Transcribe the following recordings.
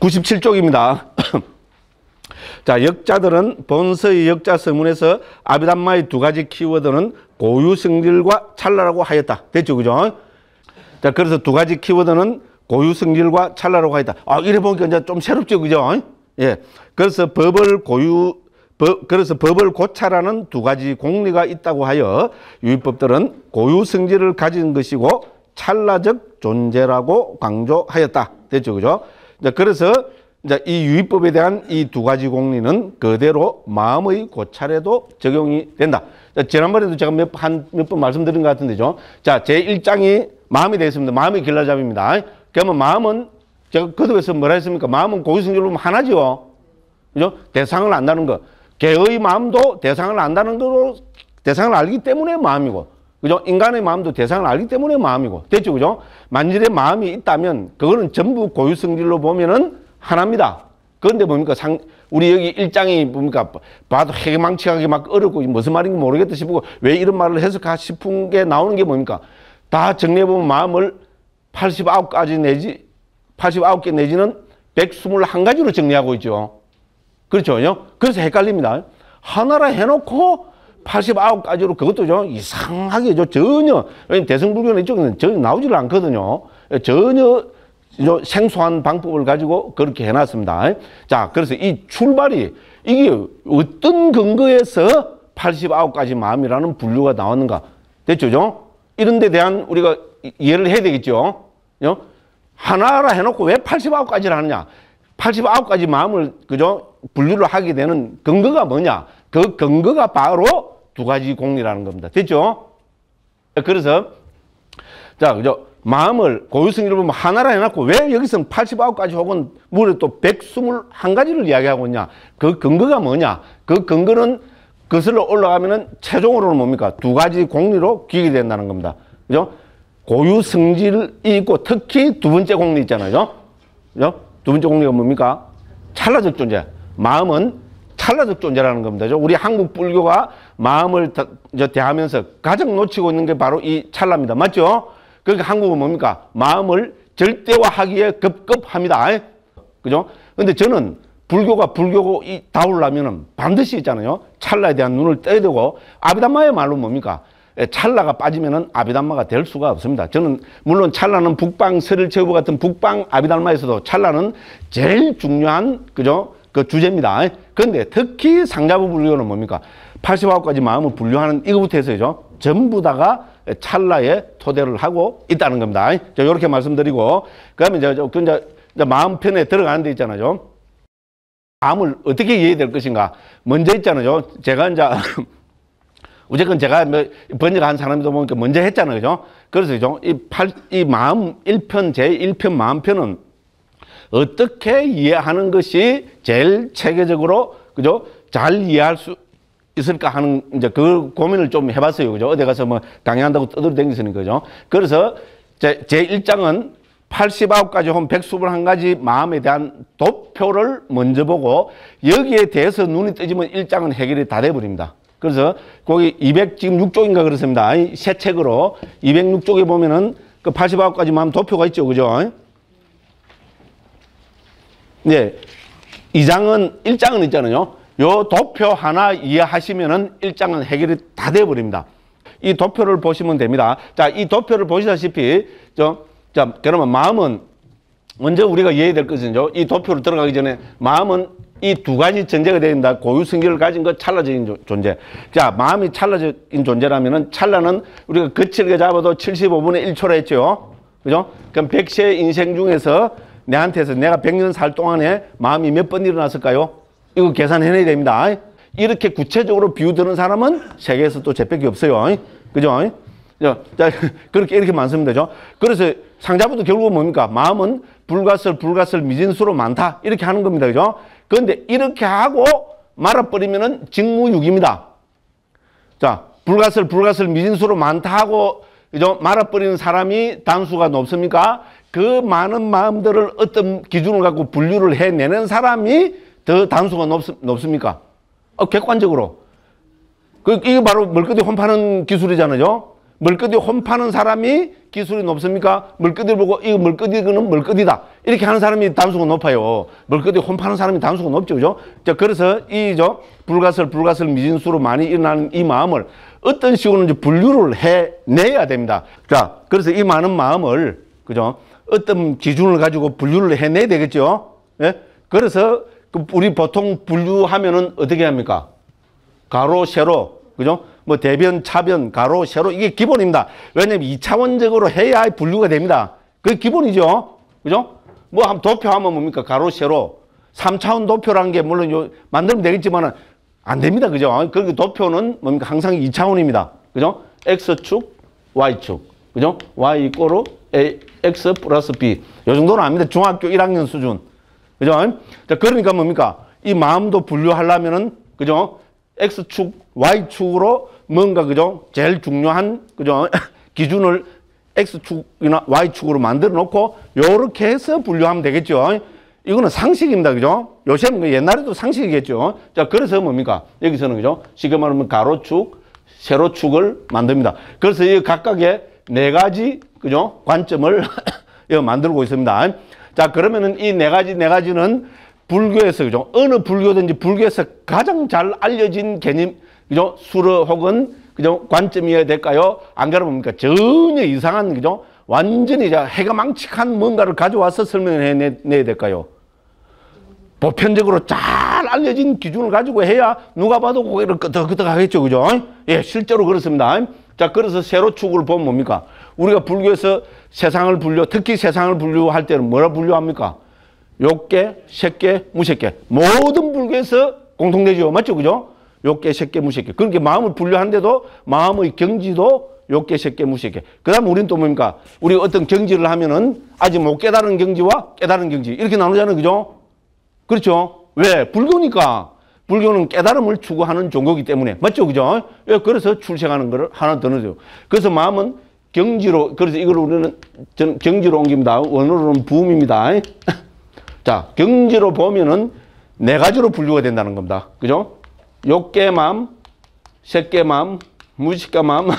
97쪽입니다. 자, 역자들은 본서의 역자 서문에서 아비담마의 두 가지 키워드는 고유 성질과 찰나라고 하였다. 됐죠, 그죠? 자, 그래서 두 가지 키워드는 고유 성질과 찰나라고 하였다. 아, 이래 보니까 이제 좀 새롭죠, 그죠? 예. 그래서 법을 고유, 법, 그래서 법을 고찰하는 두 가지 공리가 있다고 하여 유의법들은 고유 성질을 가진 것이고 찰나적 존재라고 강조하였다. 됐죠, 그죠? 자, 그래서 이제 이 유의법에 대한 이 두 가지 공리는 그대로 마음의 고찰에도 적용이 된다. 자, 지난번에도 제가 몇, 한, 몇 번 말씀드린 것 같은데죠. 자, 제 1장이 마음이 되겠습니다. 마음이 길라잡입니다. 그러면 마음은 제가 거듭해서 뭐라 했습니까? 마음은 고유성질로 하나죠. 그죠? 대상을 안다는 거. 개의 마음도 대상을 안다는 거로 대상을 알기 때문에 마음이고. 그죠? 인간의 마음도 대상을 알기 때문에 마음이고. 됐죠? 그죠? 만일에 마음이 있다면 그거는 전부 고유 성질로 보면은 하나입니다. 그런데 뭡니까? 상, 우리 여기 일장이 뭡니까? 봐도 해망치하게 막 어렵고 무슨 말인지 모르겠다 싶고 왜 이런 말을 해석하 싶은 게 나오는 게 뭡니까? 다 정리해보면 마음을 89가지 내지, 89개 내지는 121가지로 정리하고 있죠. 그렇죠. 그래서 헷갈립니다. 하나라 해놓고 89가지로 그것도 좀 이상하게 전혀, 대성불교는 이쪽에는 전혀 나오지를 않거든요. 전혀 생소한 방법을 가지고 그렇게 해놨습니다. 자, 그래서 이 출발이 이게 어떤 근거에서 89가지 마음이라는 분류가 나왔는가? 됐죠? 이런 데 대한 우리가 이해를 해야 되겠죠? 하나라 해놓고 왜 89가지를 하느냐? 89가지 마음을, 그죠? 분류를 하게 되는 근거가 뭐냐? 그 근거가 바로 두 가지 공리라는 겁니다. 됐죠? 그래서, 자, 그죠? 마음을 고유성이를 보면 하나라 해놨고 왜 여기서는 89가지 혹은 무려 또 121가지를 이야기하고 있냐? 그 근거가 뭐냐? 그 근거는 거슬러 올라가면은 최종으로는 뭡니까? 두 가지 공리로 기게 된다는 겁니다. 그죠? 고유 성질이 있고 특히 두 번째 공리 있잖아요. 그죠? 두 번째 공리가 뭡니까? 찰나적 존재. 마음은 찰나적 존재라는 겁니다. 우리 한국 불교가 마음을 대하면서 가장 놓치고 있는 게 바로 이 찰나입니다. 맞죠? 그러니까 한국은 뭡니까? 마음을 절대화하기에 급급합니다. 그죠? 근데 저는 불교가 불교고 이 다우려면은 반드시 있잖아요. 찰나에 대한 눈을 떠야 되고 아비담마의 말로 뭡니까? 예, 찰나가 빠지면은 아비담마가 될 수가 없습니다. 저는 물론 찰나는 북방 설일체부 같은 북방 아비담마에서도 찰나는 제일 중요한 그죠? 그 주제입니다. 그런데 특히 상자부 불교는 뭡니까? 80아홉가지 마음을 분류하는 이거부터 해서죠. 전부 다가 찰나에 토대를 하고 있다는 겁니다. 자, 이렇게 말씀드리고, 그 다음에 이제, 그 이제, 마음 편에 들어가는 데 있잖아요. 마음을 어떻게 이해해야 될 것인가. 먼저 있잖아요. 제가 이제, 어쨌건 제가 뭐 번역한 사람도 보니까 먼저 했잖아요. 그죠? 그래서? 이 팔, 이 마음 1편, 제 1편 마음편은 어떻게 이해하는 것이 제일 체계적으로, 그죠? 잘 이해할 수 있을까 하는 이제 그 고민을 좀 해봤어요. 그죠? 어디 가서 뭐 강의한다고 떠들어다니시는 거죠. 그래서 제, 제 1장은 89가지 혹은 121가지 마음에 대한 도표를 먼저 보고 여기에 대해서 눈이 뜨지면 1장은 해결이 다 돼버립니다. 그래서 거기 200 지금 6쪽인가 그렇습니다. 새 책으로 206쪽에 보면은 그 89가지 마음 도표가 있죠. 그죠? 네. 2장은 1장은 있잖아요. 요 도표 하나 이해하시면은 1장은 해결이 다 돼 버립니다. 이 도표를 보시면 됩니다. 자, 이 도표를 보시다시피, 저, 자, 그러면 마음은 먼저 우리가 이해해야 될 것은요. 이 도표를 들어가기 전에 마음은 이 두 가지 전제가 된다. 고유성질을 가진 것 찰나적인 존재. 자, 마음이 찰나적인 존재라면은 찰나는 우리가 거칠게 잡아도 75분의 1초라 했죠. 그죠? 그럼 100세 인생 중에서 내한테서 내가 100년 살 동안에 마음이 몇 번 일어났을까요? 이거 계산해내야 됩니다. 이렇게 구체적으로 비유드는 사람은 세계에서 또 제밖에 없어요. 그죠? 자, 그렇게 이렇게 많습니다. 죠 그래서 상자부도 결국은 뭡니까? 마음은 불가설, 불가설, 미진수로 많다. 이렇게 하는 겁니다. 그죠? 그런데 이렇게 하고 말아버리면은 직무유기입니다. 자, 불가설, 불가설, 미진수로 많다 하고 그죠? 말아버리는 사람이 단수가 높습니까? 그 많은 마음들을 어떤 기준을 갖고 분류를 해내는 사람이 더 단수가 높, 높습니까? 어, 객관적으로. 그, 이게 바로 멀거디 홈파는 기술이잖아요. 멀거디 홈파는 사람이 기술이 높습니까? 물끄디 보고 이거 물끄디는 물끄디다. 이렇게 하는 사람이 단수가 높아요. 물끄디 혼파는 사람이 단수가 높죠. 그죠? 자, 그래서 이, 저, 불가설, 불가설 미진수로 많이 일어나는 이 마음을 어떤 식으로 분류를 해내야 됩니다. 자, 그래서 이 많은 마음을, 그죠? 어떤 기준을 가지고 분류를 해내야 되겠죠? 예? 그래서 그 우리 보통 분류하면은 어떻게 합니까? 가로, 세로, 그죠? 뭐 대변, 차변, 가로, 세로 이게 기본입니다. 왜냐면 이차원적으로 해야 분류가 됩니다. 그게 기본이죠. 그죠? 뭐 한 도표하면 뭡니까? 가로, 세로. 삼차원 도표라는 게 물론 요 만들면 되겠지만은 안 됩니다. 그죠? 그 도표는 뭡니까? 항상 이차원입니다 그죠? X축, Y축. 그죠? Y 이꼬로 A, X 플러스 B. 요 정도는 압니다. 중학교 1학년 수준. 그죠? 자, 그러니까 뭡니까? 이 마음도 분류하려면은, 그죠? X축, Y축으로 뭔가, 그죠? 제일 중요한, 그죠? 기준을 X축이나 Y축으로 만들어 놓고, 요렇게 해서 분류하면 되겠죠? 이거는 상식입니다. 그죠? 요새는 그 옛날에도 상식이겠죠? 자, 그래서 뭡니까? 여기서는, 그죠? 쉽게 말하면 가로축, 세로축을 만듭니다. 그래서 이 각각의 네 가지, 그죠? 관점을 만들고 있습니다. 자, 그러면은 이 네 가지, 네 가지는 불교에서, 그죠? 어느 불교든지 불교에서 가장 잘 알려진 개념, 그죠? 수로 혹은, 그죠? 관점이어야 될까요? 안 그러면 전혀 이상한, 그죠? 완전히 해가 망측한 뭔가를 가져와서 설명을 해내야 될까요? 보편적으로 잘 알려진 기준을 가지고 해야 누가 봐도 고개를 끄덕끄덕 하겠죠. 그죠? 예, 실제로 그렇습니다. 자, 그래서 세로축을 보면 뭡니까? 우리가 불교에서 세상을 분류, 특히 세상을 분류할 때는 뭐라 분류합니까? 욕계, 색계, 무색계. 모든 불교에서 공통되죠. 맞죠? 그죠? 욕계, 색계, 무색계. 그렇게 마음을 분류하는데도 마음의 경지도 욕계, 색계, 무색계. 그 다음 우리는 또 뭡니까? 우리 어떤 경지를 하면은 아직 못 깨달은 경지와 깨달은 경지. 이렇게 나누잖아요. 그죠? 그렇죠? 왜? 불교니까. 불교는 깨달음을 추구하는 종교이기 때문에. 맞죠? 그죠? 예, 그래서 출생하는 거를 하나 더 넣어요. 그래서 마음은 경지로, 그래서 이걸 우리는 경지로 옮깁니다. 원어로는 부음입니다. 자, 경지로 보면은 네 가지로 분류가 된다는 겁니다. 그죠? 욕계 마음, 색계 마음, 무식계 마음,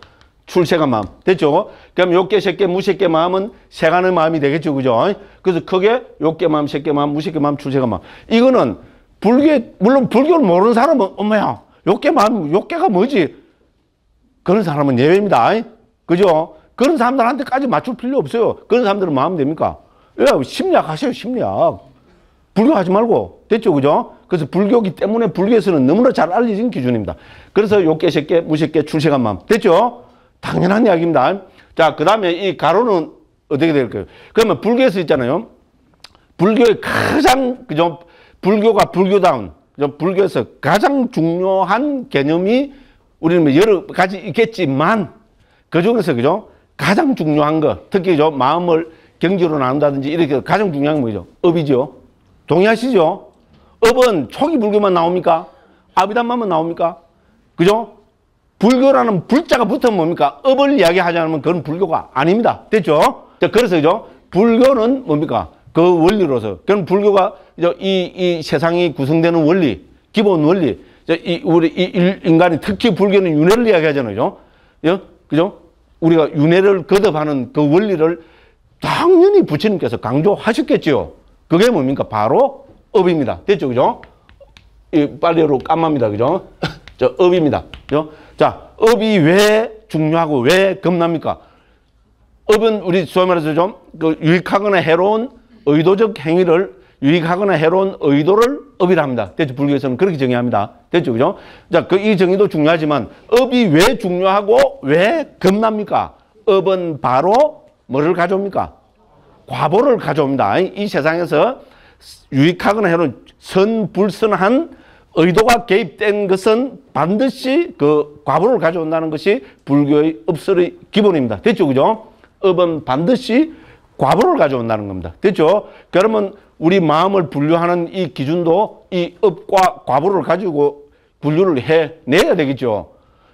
출세가 마음. 됐죠? 그럼 욕계, 색계, 무색계 마음은 세간의 마음이 되겠죠. 그죠? 그래서 크게 욕계 마음, 색계 마음, 무색계 마음, 출세가 마음. 이거는 불교, 물론 불교를 모르는 사람은, 엄마야, 욕계 마음, 욕계가 뭐지? 그런 사람은 예외입니다. 그죠? 그런 사람들한테까지 맞출 필요 없어요. 그런 사람들은 마음 됩니까? 왜? 심리학 하세요, 심리학. 불교 하지 말고. 됐죠? 그죠? 그래서 불교기 때문에 불교에서는 너무나 잘 알려진 기준입니다. 그래서 욕계, 색계, 무색계, 출세가 마음. 됐죠? 당연한 이야기입니다. 자, 그 다음에 이 가로는 어떻게 될까요? 그러면 불교에서 있잖아요. 불교의 가장, 그죠? 불교가 불교다운? 불교에서 가장 중요한 개념이 우리는 뭐 여러 가지 있겠지만, 그 중에서, 그죠? 가장 중요한 거, 특히 저 마음을 경지로 나눈다든지 이렇게 가장 중요한 게 뭐죠? 업이죠. 동의하시죠? 업은 초기 불교만 나옵니까? 아비담마만 나옵니까? 그죠? 불교라는 불자가 붙으면 뭡니까? 업을 이야기하지 않으면 그건 불교가 아닙니다. 됐죠? 그래서 그죠? 불교는 뭡니까? 그 원리로서. 그럼 불교가 이, 이 세상이 구성되는 원리, 기본 원리. 이, 우리 이 인간이 특히 불교는 윤회를 이야기하잖아요. 그죠? 그죠? 우리가 윤회를 거듭하는 그 원리를 당연히 부처님께서 강조하셨겠지요. 그게 뭡니까? 바로 업입니다. 됐죠? 그죠? 이 빨리로 깜마입니다. 그죠? 저 업입니다. 그죠? 자, 업이 왜 중요하고 왜 겁납니까? 업은 우리 소위 말해서 좀 그 유익하거나 해로운 의도적 행위를 유익하거나 해로운 의도를 업이라 합니다. 됐죠? 불교에서는 그렇게 정의합니다. 됐죠? 그죠? 자, 그 이 정의도 중요하지만 업이 왜 중요하고 왜 겁납니까? 업은 바로 뭐를 가져옵니까? 과보를 가져옵니다. 이 세상에서 유익하거나 해로운 선불선한 의도가 개입된 것은 반드시 그 과보를 가져온다는 것이 불교의 업설의 기본입니다. 됐죠? 그죠? 업은 반드시 과보를 가져온다는 겁니다. 됐죠? 그러면 우리 마음을 분류하는 이 기준도 이 업과 과보를 가지고 분류를 해내야 되겠죠.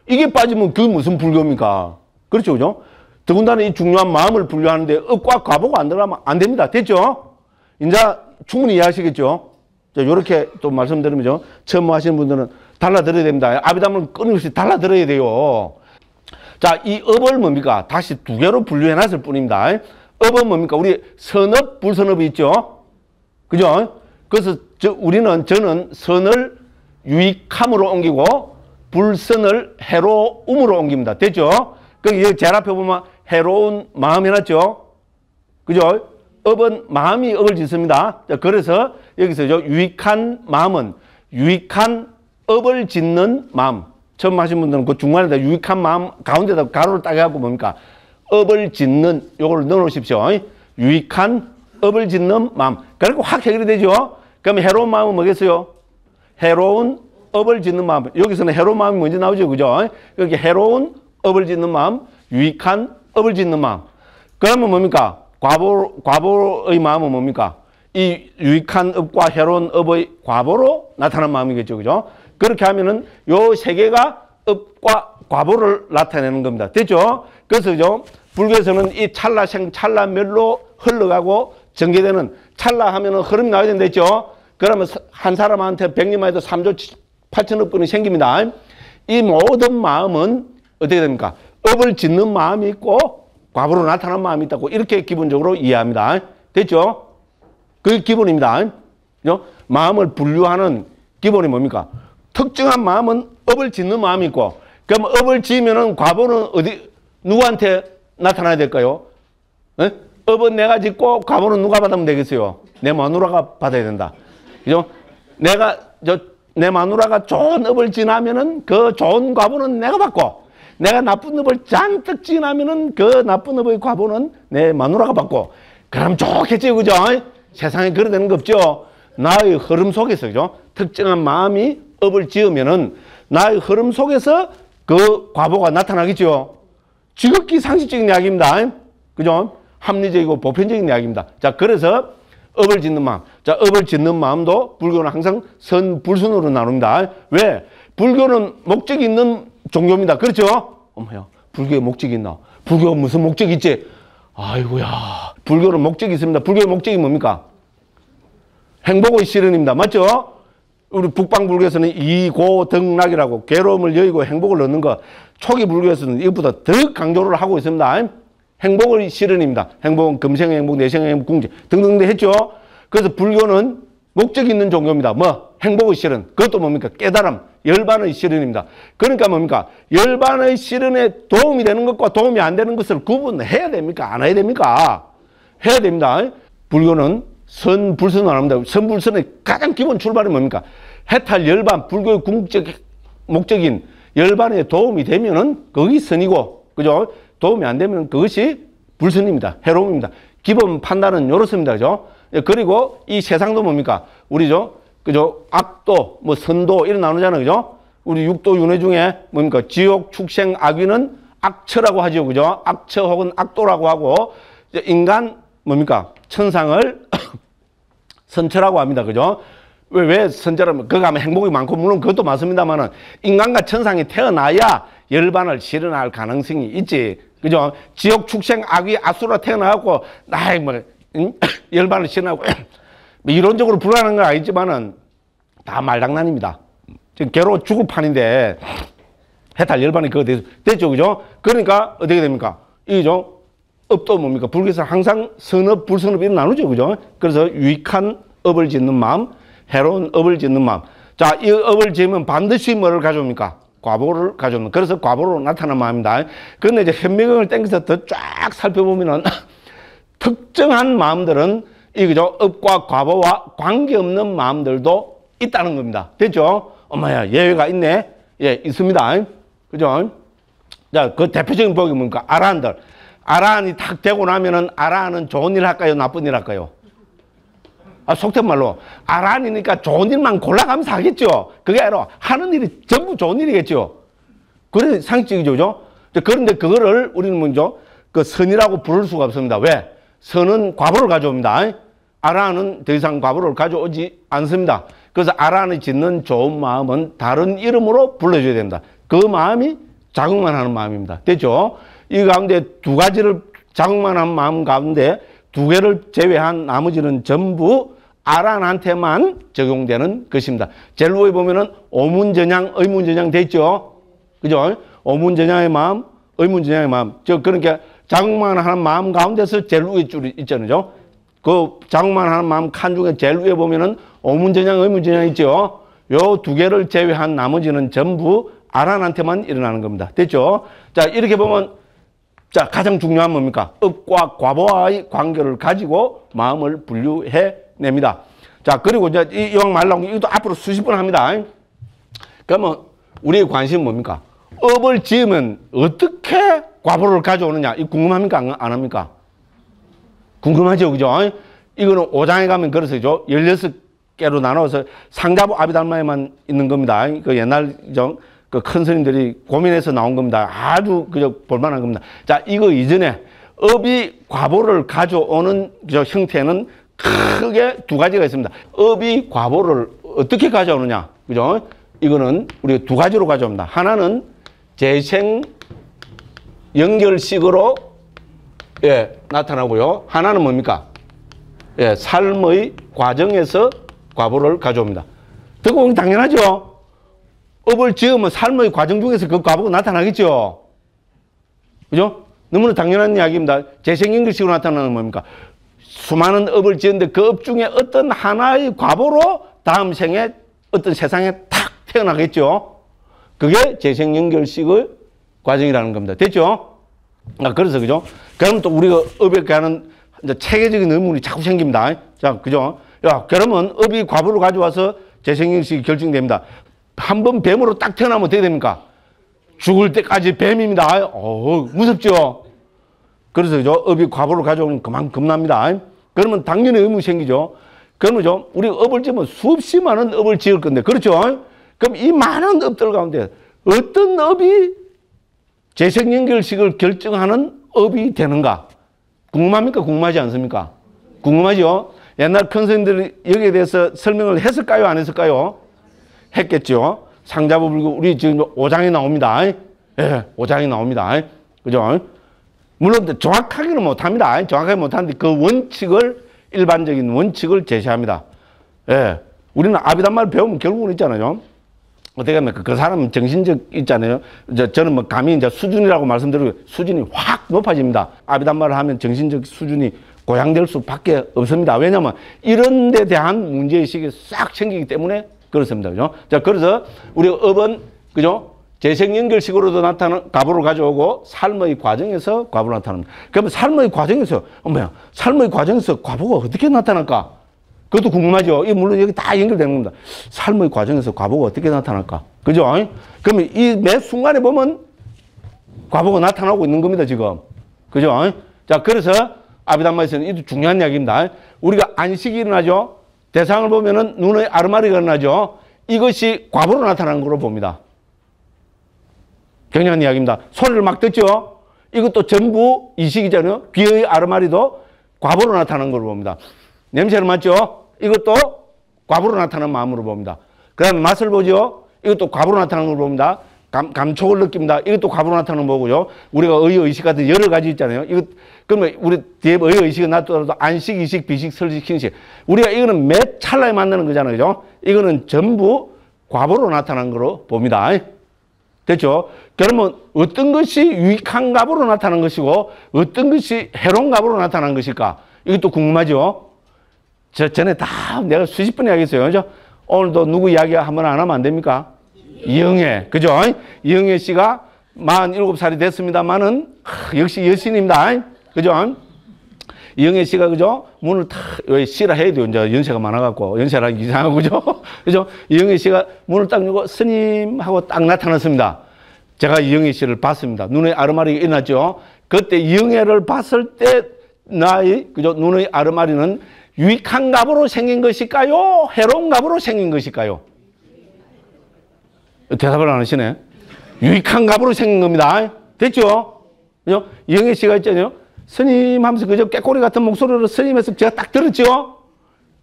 이게 빠지면 그 무슨 불교입니까? 그렇죠, 그죠? 더군다나 이 중요한 마음을 분류하는데 업과 과보가 안 들어가면 안 됩니다. 됐죠? 이제 충분히 이해하시겠죠? 자, 요렇게 또 말씀드리면 처음 하시는 분들은 달라 들어야 됩니다. 아비담은 끊임없이 달라 들어야 돼요. 자, 이 업을 뭡니까? 다시 두 개로 분류해 놨을 뿐입니다. 업은 뭡니까? 우리 선업, 불선업이 있죠? 그죠? 그래서 저, 우리는, 저는 선을 유익함으로 옮기고 불선을 해로움으로 옮깁니다. 됐죠? 그, 제일 앞에 보면 해로운 마음 해놨죠? 그죠? 업은 마음이 업을 짓습니다. 자, 그래서 여기서 저 유익한 마음은 유익한 업을 짓는 마음. 처음 하신 분들은 그 중간에다 유익한 마음 가운데다 가로를 딱 해갖고 뭡니까? 업을 짓는 요걸 넣어 놓으십시오. 유익한 업을 짓는 마음. 그리고 확 해결이 되죠. 그럼 해로운 마음은 뭐겠어요? 해로운 업을 짓는 마음. 여기서는 해로운 마음이 먼저 나오죠. 그죠? 여기 해로운 업을 짓는 마음, 유익한 업을 짓는 마음. 그러면 뭡니까? 과보, 과보의 마음은 뭡니까? 이 유익한 업과 해로운 업의 과보로 나타난 마음이겠죠. 그죠? 그렇게 하면은 요 세 개가 업과 과보를 나타내는 겁니다. 됐죠? 그래서 그죠? 불교에서는 이 찰나생, 찰나멸로 흘러가고 전개되는 찰나 하면은 흐름이 나와야 된다 했죠? 그러면 한 사람한테 백리만 해도 3조 8천억 분이 생깁니다. 이 모든 마음은 어떻게 됩니까? 업을 짓는 마음이 있고 과보로 나타난 마음이 있다고 이렇게 기본적으로 이해합니다. 됐죠? 그게 기본입니다. 마음을 분류하는 기본이 뭡니까? 특정한 마음은 업을 짓는 마음이 있고 그럼 업을 지으면은 과보는 어디 누구한테 나타나야 될까요? 에? 업은 내가 짓고 과보는 누가 받으면 되겠어요? 내 마누라가 받아야 된다. 그죠? 내가 저 내 마누라가 좋은 업을 지나면은 그 좋은 과보는 내가 받고 내가 나쁜 업을 잔뜩 지나면은 그 나쁜 업의 과보는 내 마누라가 받고 그럼 좋겠지 그죠? 세상에 그래 되는 거 없죠. 나의 흐름 속에서 그죠? 특정한 마음이 업을 지으면은 나의 흐름 속에서 그 과보가 나타나겠죠. 지극히 상식적인 이야기입니다. 그죠? 합리적이고 보편적인 이야기입니다. 자, 그래서 업을 짓는 마음. 자, 업을 짓는 마음도 불교는 항상 선, 불순으로 나눕니다. 왜? 불교는 목적이 있는 종교입니다. 그렇죠? 어머야, 불교에 목적이 있나? 불교 무슨 목적이 있지? 아이고야. 불교는 목적이 있습니다. 불교의 목적이 뭡니까? 행복의 실현입니다. 맞죠? 우리 북방 불교에서는 이고등락이라고 괴로움을 여의고 행복을 얻는 것. 초기 불교에서는 이것보다 더 강조를 하고 있습니다. 행복의 실현입니다. 행복은 금생의 행복, 내생의 행복, 궁제 등등등 했죠. 그래서 불교는 목적이 있는 종교입니다. 뭐? 행복의 실현. 그것도 뭡니까? 깨달음, 열반의 실현입니다. 그러니까 뭡니까? 열반의 실현에 도움이 되는 것과 도움이 안 되는 것을 구분해야 됩니까? 안 해야 됩니까? 해야 됩니다. 불교는 선 불선을 합니다. 선 불선의 가장 기본 출발이 뭡니까? 해탈 열반, 불교의 궁극적 목적인 열반에 도움이 되면은 그것이 선이고, 그죠? 도움이 안 되면 그것이 불선입니다. 해로움입니다. 기본 판단은 요렇습니다. 그죠? 예, 그리고 이 세상도 뭡니까? 우리죠? 그죠? 악도, 뭐 선도, 이런 나누잖아요. 그죠? 우리 육도 윤회 중에 뭡니까? 지옥, 축생, 악귀는 악처라고 하죠. 그죠? 악처 혹은 악도라고 하고, 인간, 뭡니까? 천상을 선처라고 합니다. 그죠? 왜, 왜 선처라면, 그거 하면 행복이 많고, 물론 그것도 맞습니다만은, 인간과 천상이 태어나야 열반을 실현할 가능성이 있지. 그죠? 지옥 축생 악이 아수라 태어나갖고, 나이 뭐, 응? 열반을 실현하고, 뭐 이론적으로 불안한 건 아니지만은, 다 말장난입니다. 지금 괴로 죽을 판인데, 해탈 열반이 그거 됐, 됐죠. 그죠? 그러니까 어떻게 됩니까? 이죠? 업도 뭡니까? 불교에서 항상 선업, 불선업 이런 나누죠. 그죠? 그래서 유익한 업을 짓는 마음, 해로운 업을 짓는 마음. 자, 이 업을 지으면 반드시 뭐를 가져옵니까? 과보를 가져옵니다. 그래서 과보로 나타난 마음입니다. 그런데 이제 현미경을 땡겨서 더 쫙 살펴보면은 특정한 마음들은 이 그죠? 업과 과보와 관계없는 마음들도 있다는 겁니다. 됐죠? 엄마야, 예외가 있네? 예, 있습니다. 그죠? 자, 그 대표적인 복이 뭡니까? 아란들. 아라한이 탁 되고 나면은 아라한은 좋은 일 할까요? 나쁜 일 할까요? 아, 속된 말로. 아라한이니까 좋은 일만 골라가면서 하겠죠. 그게 아니라 하는 일이 전부 좋은 일이겠죠. 그래, 상식적이죠. 그죠? 그런데 그거를 우리는 먼저 그 선이라고 부를 수가 없습니다. 왜? 선은 과보를 가져옵니다. 아라한은 더 이상 과보를 가져오지 않습니다. 그래서 아라한이 짓는 좋은 마음은 다른 이름으로 불러줘야 됩니다. 그 마음이 자극만 하는 마음입니다. 됐죠? 이 가운데 두 가지를 자극만 한 마음 가운데 두 개를 제외한 나머지는 전부 아란한테만 적용되는 것입니다. 위에 보면은 오문전향, 의문전향 됐죠? 그죠? 오문전향의 마음, 의문전향의 마음. 저, 그러니까 자국만 하는 마음 가운데서 제일 위에 줄이 있잖아요. 그 자국만 하는 마음 칸 중에 제일 위에 보면은 오문전향, 의문전향 있죠. 요 두 개를 제외한 나머지는 전부 아란한테만 일어나는 겁니다. 됐죠? 자, 이렇게 보면 자, 가장 중요한 뭡니까? 업과 과보와의 관계를 가지고 마음을 분류해 냅니다. 자, 그리고 이제 이 이왕 말 나온 게 이것도 앞으로 수십 번 합니다. 그러면 우리의 관심은 뭡니까? 업을 지으면 어떻게 과보를 가져오느냐? 이 궁금합니까? 안, 안 합니까? 궁금하죠? 그죠? 이거는 오장에 가면 그래서죠. 16개로 나눠서 상자부 아비달마에만 있는 겁니다. 그 옛날 정, 그큰 스님들이 고민해서 나온 겁니다. 아주 그저 볼만한 겁니다. 자, 이거 이전에 업이 과보를 가져오는 저 형태는 크게 두 가지가 있습니다. 업이 과보를 어떻게 가져오느냐. 그죠? 이거는 우리가 두 가지로 가져옵니다. 하나는 재생 연결식으로 예, 나타나고요. 하나는 뭡니까? 예, 삶의 과정에서 과보를 가져옵니다. 듣고 당연하죠. 업을 지으면 삶의 과정 중에서 그 과보가 나타나겠죠. 그죠? 너무나 당연한 이야기입니다. 재생연결식으로 나타나는 뭡니까? 수많은 업을 지었는데 그 업 중에 어떤 하나의 과보로 다음 생에 어떤 세상에 탁 태어나겠죠. 그게 재생연결식의 과정이라는 겁니다. 됐죠? 아, 그래서 그죠? 그럼 또 우리가 업에 관한 체계적인 의문이 자꾸 생깁니다. 자, 그죠? 야, 그러면 업이 과보를 가져와서 재생연결식이 결정됩니다. 한 번 뱀으로 딱 태어나면 어떻게 됩니까? 죽을 때까지 뱀입니다. 어 무섭죠? 그래서 저 업이 과보를 가져오면 그만 겁납니다. 그러면 당연히 의문이 생기죠. 그러면 좀 우리 업을 지으면 수없이 많은 업을 지을 건데 그렇죠? 그럼 이 많은 업들 가운데 어떤 업이 재생연결식을 결정하는 업이 되는가? 궁금합니까? 궁금하지 않습니까? 궁금하죠? 옛날 큰 선생들이 여기에 대해서 설명을 했을까요? 안 했을까요? 했겠죠. 상자부 불고 우리 지금 5장이 나옵니다. 예, 5장이 나옵니다. 그죠? 물론 정확하게는 못합니다. 정확하게 못하는데 그 원칙을 일반적인 원칙을 제시합니다. 예, 우리는 아비단 말 배우면 결국은 있잖아요. 어떻게 하면 그, 그 사람 정신적 있잖아요. 저, 저는 뭐 감히 이제 수준이라고 말씀드리고 수준이 확 높아집니다. 아비단 말을 하면 정신적 수준이 고양될 수밖에 없습니다. 왜냐하면 이런 데 대한 문제의식이 싹 생기기 때문에 그렇습니다. 그죠? 자, 그래서 우리 업은, 그죠? 재생연결식으로도 나타나는 과부를 가져오고 삶의 과정에서 과부를 나타납니다. 그러면 삶의 과정에서, 어, 뭐야, 삶의 과정에서 과부가 어떻게 나타날까? 그것도 궁금하죠? 이 물론 여기 다 연결되는 겁니다. 삶의 과정에서 과부가 어떻게 나타날까? 그죠? 그러면 이 매 순간에 보면 과부가 나타나고 있는 겁니다, 지금. 그죠? 자, 그래서 아비담마에서는 이도 중요한 이야기입니다. 우리가 안식이 일어나죠? 대상을 보면은 눈의 아르마리가 나죠. 이것이 과보로 나타나는 걸로 봅니다. 굉장한 이야기입니다. 소리를 막 듣죠. 이것도 전부 이식이잖아요. 귀의 아르마리도 과보로 나타나는 걸로 봅니다. 냄새를 맡죠. 이것도 과보로 나타나는 마음으로 봅니다. 그 다음에 맛을 보죠. 이것도 과보로 나타나는 걸로 봅니다. 감, 감촉을 느낍니다. 이것도 과부로 나타나는 거고요. 우리가 의, 의식 같은 여러 가지 있잖아요. 이거, 그러면 우리 뒤에 의, 의식은 놔두더라도 안식, 이식, 비식, 설식, 킨식. 우리가 이거는 매 찰나에 만드는 거잖아요. 그죠? 이거는 전부 과보로 나타난 거로 봅니다. 됐죠? 그러면 어떤 것이 유익한 값으로 나타난 것이고 어떤 것이 해로운 값으로 나타난 것일까? 이것도 궁금하죠? 저 전에 다 내가 수십 번 이야기했어요. 그죠? 오늘도 누구 이야기 한번 안 하면 안 됩니까? 이영애, 그죠? 이영애 씨가 47살이 됐습니다만은, 역시 여신입니다. 그죠? 이영애 씨가 그죠? 문을 탁, 왜 씨라 해야 돼요. 이제 연세가 많아갖고. 연세라는 이상하고, 그죠? 그죠? 이영애 씨가 문을 딱 열고 스님 하고 딱 나타났습니다. 제가 이영애 씨를 봤습니다. 눈에 아르마리가 일어났죠? 그때 이영애를 봤을 때 나의, 그죠? 눈의 아르마리는 유익한 값으로 생긴 것일까요? 해로운 값으로 생긴 것일까요? 대답을 안 하시네. 유익한 값으로 생긴 겁니다. 됐죠? 그죠? 이영애 씨가 있잖아요. 스님 하면서 그저 깨꼬리 같은 목소리로 스님에서 제가 딱 들었죠?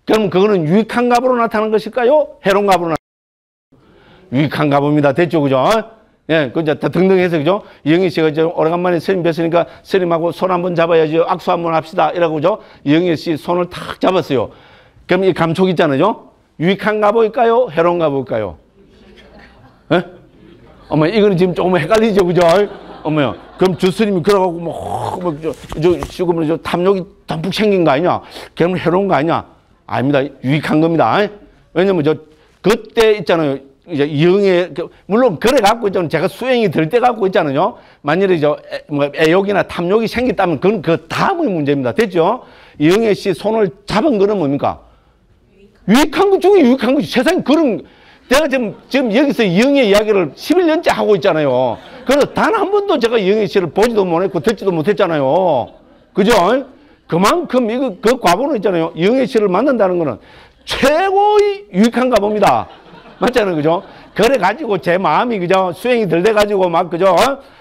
그럼 그거는 유익한 값으로 나타난 것일까요? 해로운 값으로 나타난 유익한 값입니다. 됐죠? 그죠? 예, 그 이제 등등해서 그죠? 이영희 씨가 이제 오래간만에 스님 뵀으니까 스님하고 손 한번 잡아야죠. 악수 한번 합시다. 이라고 그죠? 이영희 씨 손을 탁 잡았어요. 그럼 이 감촉 있잖아요. 유익한 값일까요? 해로운 값일까요? 예? 어머, 이거는 지금 조금 헷갈리죠, 그죠? 어머요. 그럼 주스님이 그러고 뭐, 뭐, 저, 저, 지금 저 탐욕이 덤뿍 생긴 거 아니냐? 그럼 해로운 거 아니냐? 아닙니다. 유익한 겁니다. 왜냐면 저, 그때 있잖아요. 이제 이응에, 그 물론 그래 갖고 있잖아요. 제가 수행이 될 때 갖고 있잖아요. 만일에 저, 애, 뭐 애욕이나 탐욕이 생겼다면 그건 그 다음의 문제입니다. 됐죠? 이응애 씨 손을 잡은 거는 뭡니까? 유익한 것 중에 유익한 것이 세상에 그런, 내가 지금, 지금 여기서 이영애 이야기를 11년째 하고 있잖아요. 그래서 단 한 번도 제가 이영애 씨를 보지도 못했고 듣지도 못했잖아요. 그죠? 그만큼 이거, 그 과보는 있잖아요. 이영애 씨를 만난다는 거는 최고의 유익한가 봅니다. 맞잖아요. 그죠? 그래가지고 제 마음이 그죠? 수행이 덜 돼가지고 막 그죠?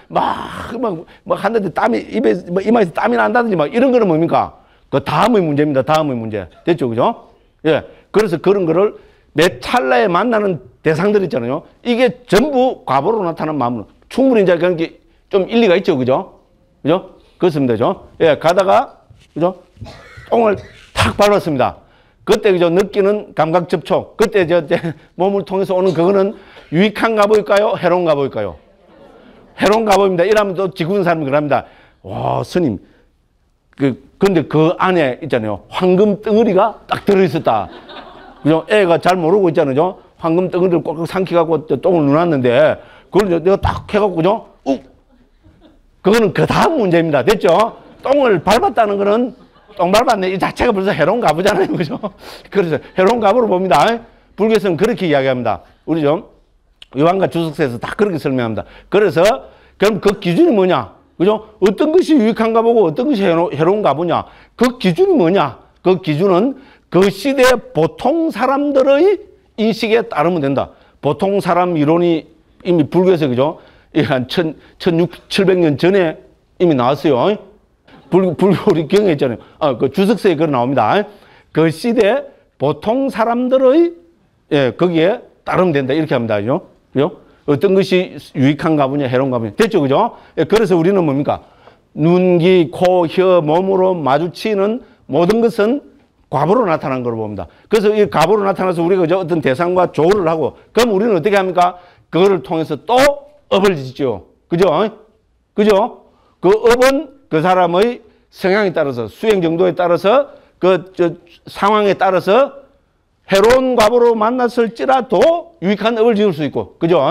막, 막, 막 하는데 땀이, 입에, 뭐 이마에서 땀이 난다든지 막 이런 거는 뭡니까? 그 다음의 문제입니다. 다음의 문제. 됐죠? 그죠? 예. 그래서 그런 거를 매 찰나에 만나는 대상들 있잖아요. 이게 전부 과보로 나타난 마음으로 충분히 이제 그런 게 좀 일리가 있죠. 그죠? 그죠? 그렇습니다. 그죠? 예, 가다가, 그죠? 똥을 탁 밟았습니다. 그때 그죠? 느끼는 감각 접촉. 그때 저, 저 몸을 통해서 오는 그거는 유익한가 보일까요? 해로운가 보일까요? 해로운가 보입니다. 이러면 또 지구인 사람이 그럽니다. 와, 스님. 그, 근데 그 안에 있잖아요. 황금 덩어리가 딱 들어있었다. 그죠? 애가 잘 모르고 있잖아요. 황금 덩어리를 꽉꽉 삼켜갖고 똥을 누놨는데, 그걸 내가 딱 해갖고, 그죠? 욱! 그거는 그 다음 문제입니다. 됐죠? 똥을 밟았다는 거는 똥 밟았네. 이 자체가 벌써 해로운 가부잖아요. 그죠? 그래서 해로운 가부로 봅니다. 불교에서는 그렇게 이야기합니다. 우리 좀, 요한과 주석서에서 다 그렇게 설명합니다. 그래서, 그럼 그 기준이 뭐냐? 그죠? 어떤 것이 유익한가 보고 어떤 것이 해로, 해로운가 보냐? 그 기준이 뭐냐? 그 기준은 그 시대 보통 사람들의 인식에 따르면 된다. 보통 사람 이론이 이미 불교에서 그죠? 한 천, 천육, 칠백 전에 이미 나왔어요. 불, 경에 있잖아요. 아, 그 주석서에 그거 나옵니다. 그 시대 보통 사람들의, 예, 거기에 따르면 된다. 이렇게 합니다. 그죠? 그죠? 어떤 것이 유익한가 보냐, 해로운가 보냐. 됐죠? 그죠? 예, 그래서 우리는 뭡니까? 눈, 귀, 코, 혀, 몸으로 마주치는 모든 것은 과보로 나타난 걸 봅니다. 그래서 이 과보로 나타나서 우리가 그죠? 어떤 대상과 조를 하고, 그럼 우리는 어떻게 합니까? 그거를 통해서 또 업을 짓죠. 그죠? 그죠? 그 업은 그 사람의 성향에 따라서, 수행 정도에 따라서, 그, 저, 상황에 따라서 해로운 과보로 만났을지라도 유익한 업을 지을 수 있고, 그죠?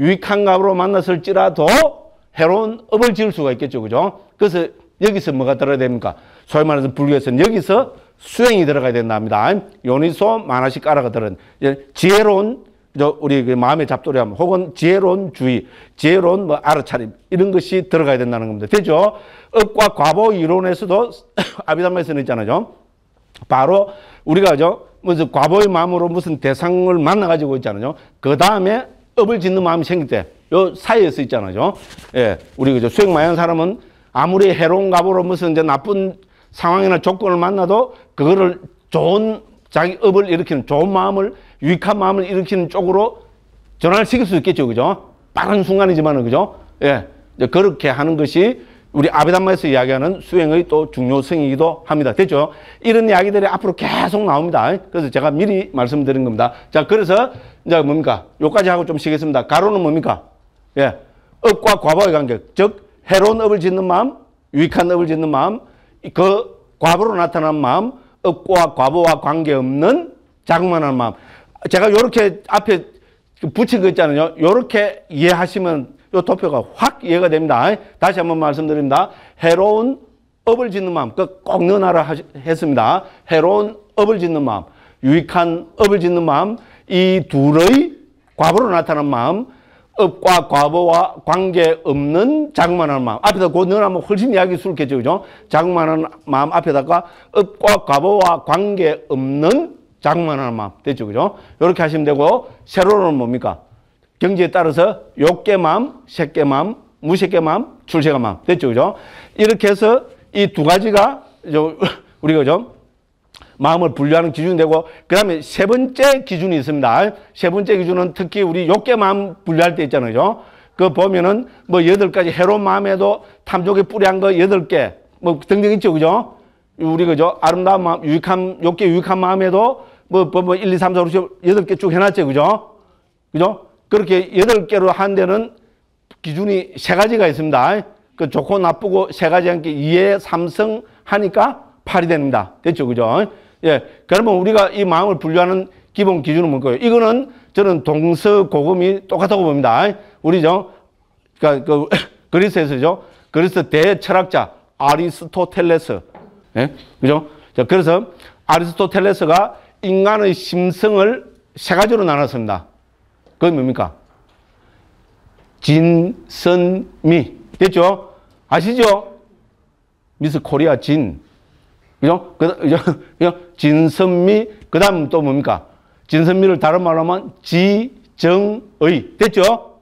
유익한 과보로 만났을지라도 해로운 업을 지을 수가 있겠죠. 그죠? 그래서 여기서 뭐가 들어야 됩니까? 소위 말해서 불교에서는 여기서 수행이 들어가야 된답니다. 요니소 만화식 까라가 들은 지혜로운 저 우리 그 마음의 잡돌이함 혹은 지혜로운 주의, 지혜로운 뭐 알아차림 이런 것이 들어가야 된다는 겁니다. 되죠? 업과 과보 이론에서도 아비담에서는 있잖아요. 바로 우리가 저 무슨 과보의 마음으로 무슨 대상을 만나 가지고 있잖아요. 그 다음에 업을 짓는 마음이 생길 때 요 사이에서 있잖아요. 예, 우리 그저 수행 한 사람은 아무리 해로운 과보로 무슨 이제 나쁜 상황이나 조건을 만나도 그거를 좋은 자기 업을 일으키는 좋은 마음을 유익한 마음을 일으키는 쪽으로 전환을 시킬 수 있겠죠. 그죠? 빠른 순간이지만은 그죠? 예. 그렇게 하는 것이 우리 아비담마에서 이야기하는 수행의 또 중요성이기도 합니다. 됐죠? 이런 이야기들이 앞으로 계속 나옵니다. 그래서 제가 미리 말씀드린 겁니다. 자, 그래서 이제 뭡니까? 요까지 하고 좀 쉬겠습니다. 가로는 뭡니까? 예. 업과 과보의 관계. 즉, 해로운 업을 짓는 마음, 유익한 업을 짓는 마음, 그 과보로 나타난 마음, 업과 과보와 관계없는 자그마한 마음. 제가 요렇게 앞에 붙인 거 있잖아요. 요렇게 이해하시면 요 도표가 확 이해가 됩니다. 다시 한번 말씀드립니다. 해로운 업을 짓는 마음. 그꼭 넣어놔라 했습니다. 해로운 업을 짓는 마음. 유익한 업을 짓는 마음. 이 둘의 과보로 나타난 마음. 업과 과보와 관계없는 자그마한 마음. 앞에다 곧 넣어놓으면 훨씬 이야기 수록해죠. 그죠? 자그마한 마음 앞에다가 업과 과보와 관계없는 자그마한 마음. 됐죠. 그죠? 이렇게 하시면 되고, 세로는 뭡니까? 경지에 따라서 욕계 마음, 색계 마음, 무색계 마음, 출세가 마음. 됐죠. 그죠? 이렇게 해서 이 두 가지가, 우리가 좀 마음을 분류하는 기준이 되고 그 다음에 세 번째 기준이 있습니다. 세 번째 기준은 특히 우리 욕계 마음 분류할 때 있잖아요. 그 보면은 뭐 여덟 가지 해로운 마음에도 탐욕에 뿌리한 거 여덟 개 뭐 등등 있죠. 그죠? 우리 그죠? 아름다운 마음, 유익한, 욕계 유익한 마음에도 뭐, 뭐, 뭐 1, 2, 3, 4, 5, 6, 여덟 개쭉 해놨죠. 그죠? 그죠? 그렇게 여덟 개로 한 데는 기준이 세 가지가 있습니다. 그 좋고 나쁘고 세 가지 함께 이해 삼성 하니까 팔이 됩니다. 됐죠? 그죠? 예. 그러면 우리가 이 마음을 분류하는 기본 기준은 뭘까요? 이거는 저는 동서 고금이 똑같다고 봅니다. 우리죠? 그러니까 그 그리스에서죠. 그리스 대철학자 아리스토텔레스. 예? 그죠? 자, 그래서 아리스토텔레스가 인간의 심성을 세 가지로 나눴습니다. 그게 뭡니까? 진 선 미. 됐죠? 아시죠? 미스 코리아 진. 그죠? 그, 그죠? 그죠? 진 선 미. 그 다음 또 뭡니까? 진 선 미를 다른 말로 하면 지 정 의. 됐죠?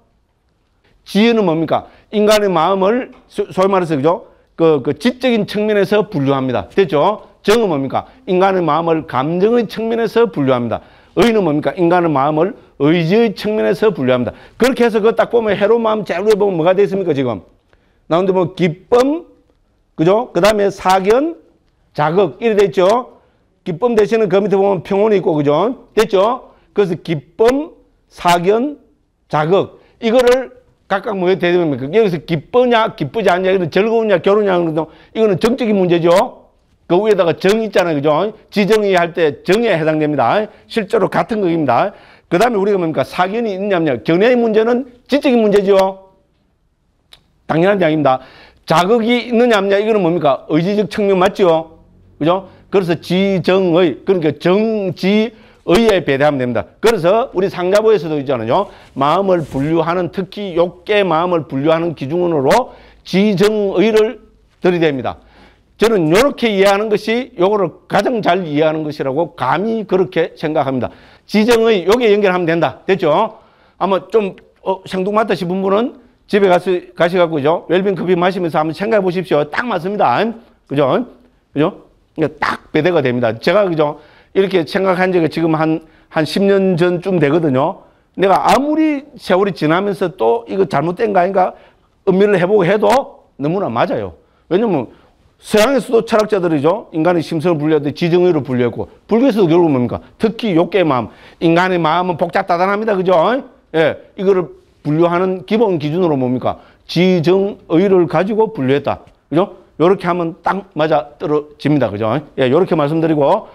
지혜는 뭡니까? 인간의 마음을 소- 소위 말해서 그죠? 그, 그 지적인 측면에서 분류합니다. 됐죠? 정은 뭡니까? 인간의 마음을 감정의 측면에서 분류합니다. 의는 뭡니까? 인간의 마음을 의지의 측면에서 분류합니다. 그렇게 해서 그거 딱 보면 해로운 마음 위에 보면 뭐가 되어 있습니까, 지금? 나오는데 뭐 기쁨, 그죠? 그 다음에 사견, 자극, 이래 돼 있죠? 기쁨 대신에 그 밑에 보면 평온이 있고, 그죠? 됐죠? 그래서 기쁨, 사견, 자극. 이거를 각각 뭐에 대입니까? 여기서 기쁘냐, 기쁘지 않냐, 이거는 즐거우냐, 결혼냐, 그런 이거는 정적인 문제죠? 그 위에다가 정 있잖아요. 그죠? 지정의 할 때 정에 해당됩니다. 실제로 같은 거입니다. 그 다음에 우리가 뭡니까? 사견이 있냐, 없냐. 견해의 문제는 지적인 문제죠. 당연한 이야기입니다. 자극이 있느냐 없냐 이거는 뭡니까? 의지적 측면 맞죠? 그죠? 그래서 지정의 그러니까 정지 의에 배대하면 됩니다. 그래서 우리 상자부에서도 있잖아요. 마음을 분류하는 특히 욕계 마음을 분류하는 기준으로 지정의를 들이댑니다. 저는 이렇게 이해하는 것이 요거를 가장 잘 이해하는 것이라고 감히 그렇게 생각합니다. 지정의 요게 연결하면 된다. 됐죠? 아마 좀 어, 생뚱 맞다 싶은 분은 집에 가서 가셔갖고 죠 웰빙 커피 마시면서 한번 생각해 보십시오. 딱 맞습니다. 그죠? 그죠? 딱 배대가 됩니다. 제가 그죠? 이렇게 생각한 지가 지금 한, 한 10년 전쯤 되거든요. 내가 아무리 세월이 지나면서 또 이거 잘못된 거 아닌가 음미를 해보고 해도 너무나 맞아요. 왜냐면 서양에서도 철학자들이죠. 인간의 심성을 분류할 지정의로 분류했고, 불교에서도 결국 뭡니까? 특히 욕계의 마음. 인간의 마음은 복잡다단합니다. 그죠? 예. 이거를 분류하는 기본 기준으로 뭡니까? 지정의를 가지고 분류했다. 그죠? 요렇게 하면 딱 맞아 떨어집니다. 그죠? 예, 요렇게 말씀드리고,